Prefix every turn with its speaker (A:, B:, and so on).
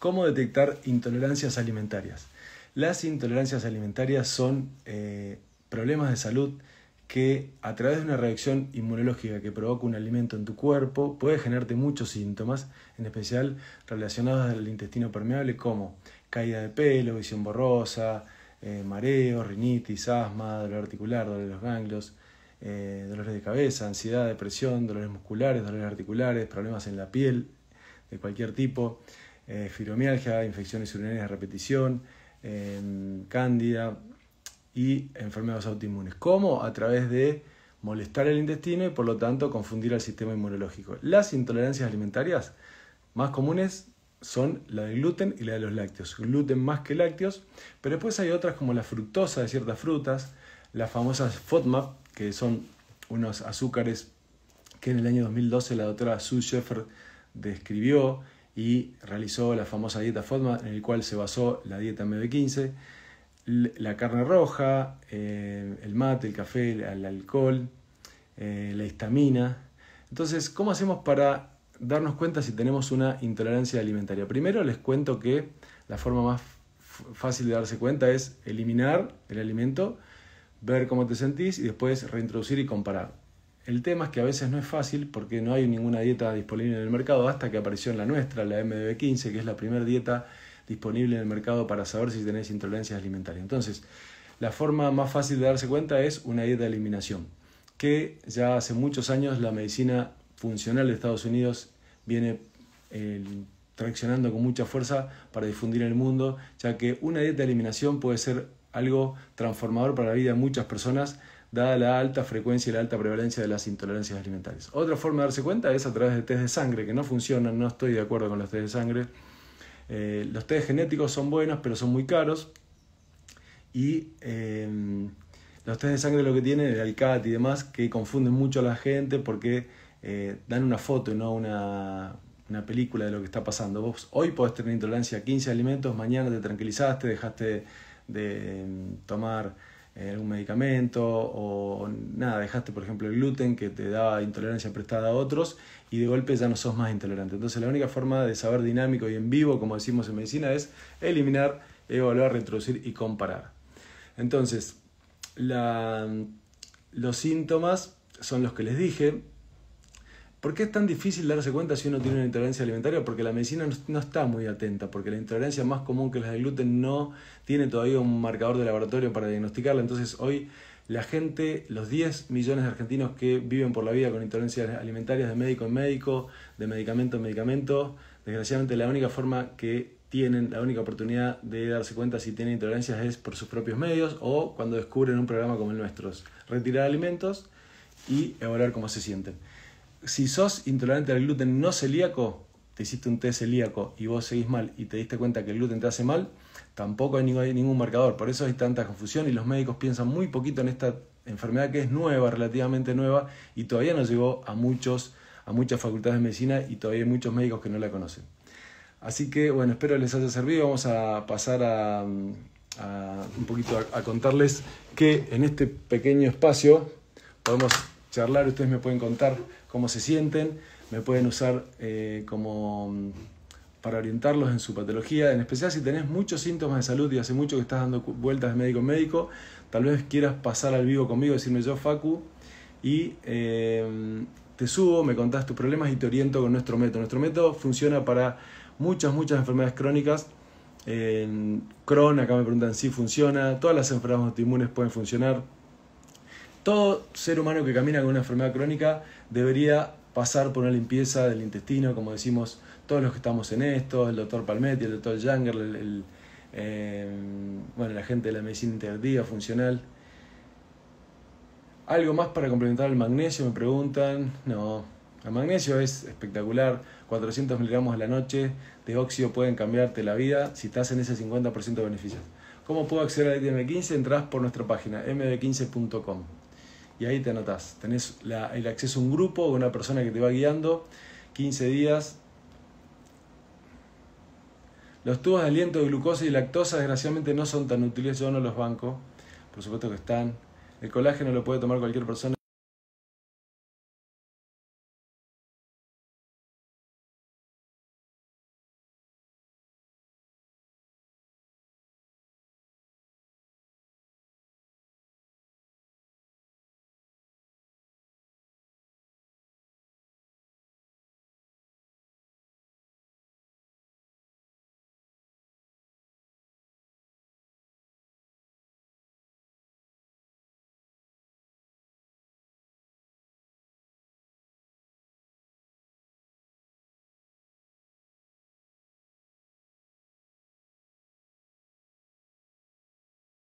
A: ¿Cómo detectar intolerancias alimentarias? Las intolerancias alimentarias son eh, problemas de salud que a través de una reacción inmunológica que provoca un alimento en tu cuerpo puede generarte muchos síntomas, en especial relacionados al intestino permeable como caída de pelo, visión borrosa, eh, mareo, rinitis, asma, dolor articular, dolor de los ganglios, eh, dolores de cabeza, ansiedad, depresión, dolores musculares, dolores articulares, problemas en la piel de cualquier tipo, eh, infecciones urinarias de repetición, em, cándida y enfermedades autoinmunes. ¿Cómo? A través de molestar el intestino y por lo tanto confundir al sistema inmunológico. Las intolerancias alimentarias más comunes son la del gluten y la de los lácteos. Gluten más que lácteos, pero después hay otras como la fructosa de ciertas frutas, las famosas FODMAP, que son unos azúcares que en el año 2012 la doctora Sue Sheffer describió y realizó la famosa dieta FODMAP, en el cual se basó la dieta MB15, la carne roja, eh, el mate, el café, el alcohol, eh, la histamina. Entonces, ¿cómo hacemos para darnos cuenta si tenemos una intolerancia alimentaria? Primero les cuento que la forma más fácil de darse cuenta es eliminar el alimento, ver cómo te sentís y después reintroducir y comparar. El tema es que a veces no es fácil porque no hay ninguna dieta disponible en el mercado hasta que apareció en la nuestra, la MDB15, que es la primera dieta disponible en el mercado para saber si tenés intolerancias alimentarias. Entonces, la forma más fácil de darse cuenta es una dieta de eliminación, que ya hace muchos años la medicina funcional de Estados Unidos viene eh, traccionando con mucha fuerza para difundir en el mundo, ya que una dieta de eliminación puede ser algo transformador para la vida de muchas personas dada la alta frecuencia y la alta prevalencia de las intolerancias alimentarias. Otra forma de darse cuenta es a través de test de sangre, que no funcionan, no estoy de acuerdo con los test de sangre. Eh, los test genéticos son buenos, pero son muy caros. Y em, los test de sangre lo que tienen, el ALCAT y demás, que confunden mucho a la gente porque eh, dan una foto y no una, una película de lo que está pasando. Vos hoy podés tener intolerancia a 15 alimentos, mañana te tranquilizaste, dejaste de em, tomar eh, algún medicamento o nada, dejaste por ejemplo el gluten que te daba intolerancia prestada a otros y de golpe ya no sos más intolerante. Entonces la única forma de saber dinámico y en vivo, como decimos en medicina, es eliminar, evaluar, reintroducir y comparar. Entonces, los síntomas son los que les dije, ¿Por qué es tan difícil darse cuenta si uno tiene una intolerancia alimentaria? Porque la medicina no está muy atenta, porque la intolerancia más común que la del gluten no tiene todavía un marcador de laboratorio para diagnosticarla. Entonces hoy la gente, los 10 millones de argentinos que viven por la vida con intolerancias alimentarias de médico en médico, de medicamento en medicamento, desgraciadamente la única forma que tienen, la única oportunidad de darse cuenta si tienen intolerancias es por sus propios medios o cuando descubren un programa como el nuestro. Retirar alimentos y evaluar cómo se sienten si sos intolerante al gluten no celíaco, te hiciste un test celíaco y vos seguís mal y te diste cuenta que el gluten te hace mal, tampoco hay ningún, marcador. Por eso hay tanta confusión y los médicos piensan muy poquito en esta enfermedad que es nueva, relativamente nueva, y todavía no llegó a, muchos, a muchas facultades de medicina y todavía hay muchos médicos que no la conocen. Así que, bueno, espero les haya servido. Vamos a pasar a, un poquito a contarles que en este pequeño espacio podemos charlar, ustedes me pueden contar cómo se sienten, me pueden usar eh, como mm, para orientarlos en su patología, en especial si tenés muchos síntomas de salud y hace mucho que estás dando vueltas de médico en médico, tal vez quieras pasar al vivo conmigo, decirme yo Facu, y eh, te subo, me contás tus problemas y te oriento con nuestro método. Nuestro método funciona para muchas, muchas enfermedades crónicas. En Crohn, acá me preguntan si funciona, todas las enfermedades autoinmunes pueden funcionar, todo ser humano que camina con una enfermedad crónica debería pasar por una limpieza del intestino, como decimos todos los que estamos en esto, el doctor Palmetti, el doctor Younger, el, eh, bueno, la gente de la medicina integrativa, funcional. ¿Algo más para complementar el magnesio? Me preguntan. No, el magnesio es espectacular. 400 miligramos a la noche de óxido pueden cambiarte la vida si estás en ese 50% de beneficios. ¿Cómo puedo acceder a la M15? Entrás por nuestra página mb15.com y ahí te anotás. Tenés el acceso a un grupo, a una persona que te va guiando, 15 días. Los tubos de aliento de glucosa y lactosa desgraciadamente no son tan útiles, yo no los banco, por supuesto que están. El colágeno lo puede tomar cualquier persona.